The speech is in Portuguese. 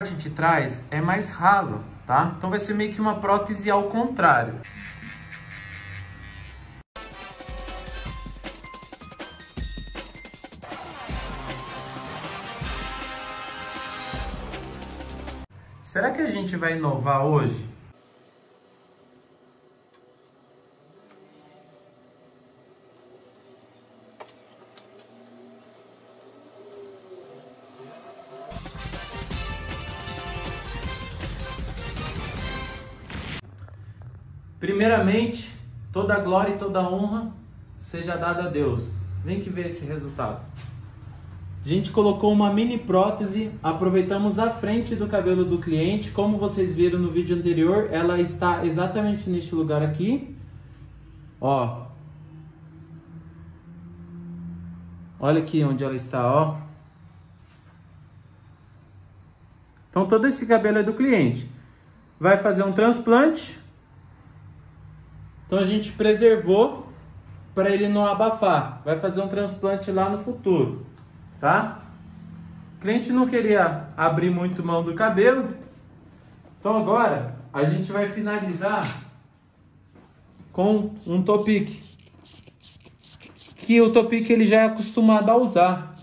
parte de trás é mais ralo, tá? Então vai ser meio que uma prótese ao contrário. Será que a gente vai inovar hoje? Primeiramente, toda a glória e toda a honra seja dada a Deus. Vem que ver esse resultado. A gente colocou uma mini prótese, aproveitamos a frente do cabelo do cliente. Como vocês viram no vídeo anterior, ela está exatamente neste lugar aqui. Ó. Olha aqui onde ela está, ó. Então todo esse cabelo é do cliente. Vai fazer um transplante. Então a gente preservou para ele não abafar. Vai fazer um transplante lá no futuro tá? O cliente não queria abrir muito mão do cabelo. Então agora a gente vai finalizar com um topique. Que o topique ele já é acostumado a usar.